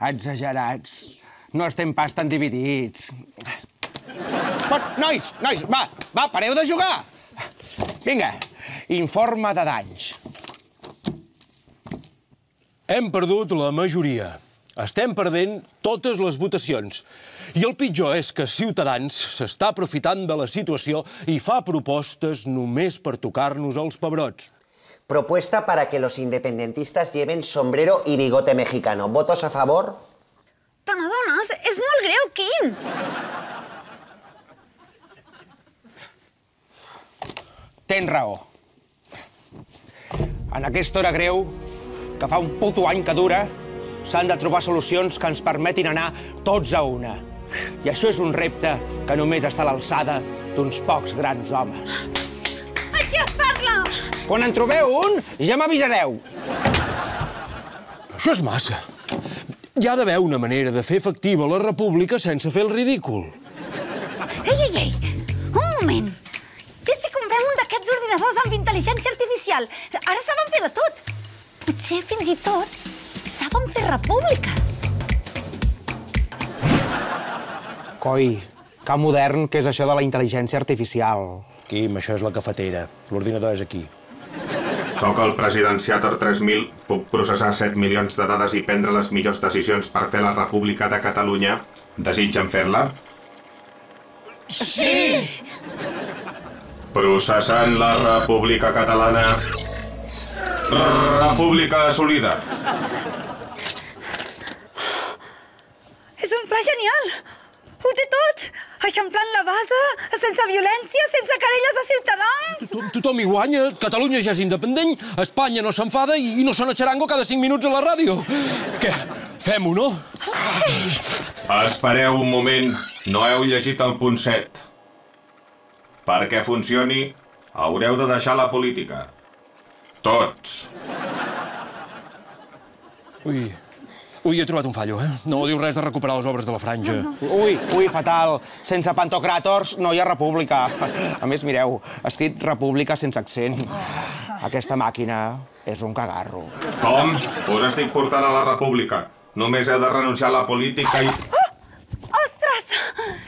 Exagerats. No estem pas tan dividits. Bon, nois, nois, va, va, pareu de jugar. Vinga, informe de danys. Hem perdut la majoria. Estem perdent totes les votacions. I el pitjor és que Ciutadans s'està aprofitant de la situació i fa propostes només per tocar-nos els pebrots. Propuesta para que los independentistas lleven sombrero y bigote mexicano. ¿Votos a favor? Te n'adones? És molt greu, Quim! Tens raó. En aquesta hora greu, que fa un puto any que dura, s'han de trobar solucions que ens permetin anar tots a una. I això és un repte que només està a l'alçada d'uns pocs grans homes. Així es parla! Quan en trobeu un, ja m'avisareu. Això és massa. Hi ha d'haver una manera de fer efectiva la república sense fer el ridícul. Ei, ei, ei! Un moment! I si comprem un d'aquests ordinadors amb intel·ligència artificial? Ara saben fer de tot. Potser fins i tot saben fer repúbliques. Coi, que modern que és això de la intel·ligència artificial. Quim, això és la cafetera. L'ordinador és aquí. Soc el presidenciator 3000, puc processar 7 milions de dades i prendre les millors decisions per fer la República de Catalunya. Desitgen fer-la? Sí! Processant la República Catalana. República assolida. És un pla genial! Ho té tot! Eixamplant la base, sense violència, sense querelles de ciutadans! To- Tothom hi guanya, Catalunya ja és independent, Espanya no s'enfada i i no sona xarango cada 5 minuts a la ràdio. Què? Fem-ho, no? Espereu un moment, no heu llegit el punt 7. Perquè funcioni, haureu de deixar la política. Tots. Ui, ui, he trobat un fallo, eh? No diu res de recuperar les obres de la franja. Ui, ui, fatal. Sense pantocràtors no hi ha república. A més, mireu, escrit república sense accent. Aquesta màquina és un cagarro. Com? Us estic portant a la república. Només heu de renunciar a la política i... Ostres!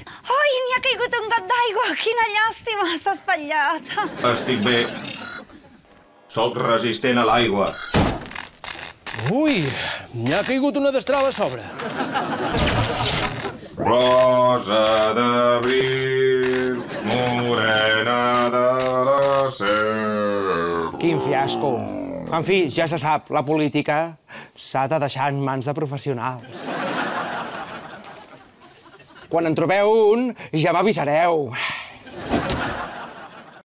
Ai, m'hi ha caigut un got d'aigua! Quina llàstima! S'ha espatllat! Estic bé. Soc resistent a l'aigua. Ui, n'hi ha caigut una destral a sobre. Rosa d'abril, morena de la seu. Quin fiasco. En fi, ja se sap, la política s'ha de deixar en mans de professionals. Quan en trobeu un, ja m'avisareu.